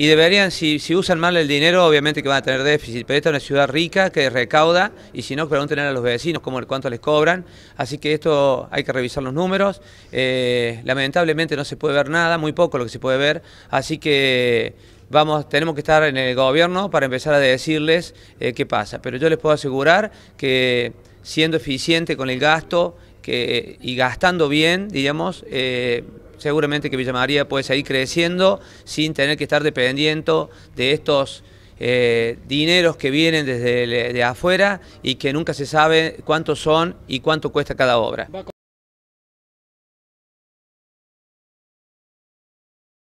Y deberían, si, usan mal el dinero, obviamente que van a tener déficit, pero esta es una ciudad rica que recauda y si no, pregunten a los vecinos cómo, cuánto les cobran. Así que esto hay que revisar los números. Eh, lamentablemente no se puede ver nada, muy poco lo que se puede ver, así que vamos, tenemos que estar en el gobierno para empezar a decirles eh, qué pasa. Pero yo les puedo asegurar que siendo eficiente con el gasto que, y gastando bien, digamos, eh, seguramente que Villa María puede seguir creciendo sin tener que estar dependiendo de estos eh, dineros que vienen desde de afuera y que nunca se sabe cuántos son y cuánto cuesta cada obra.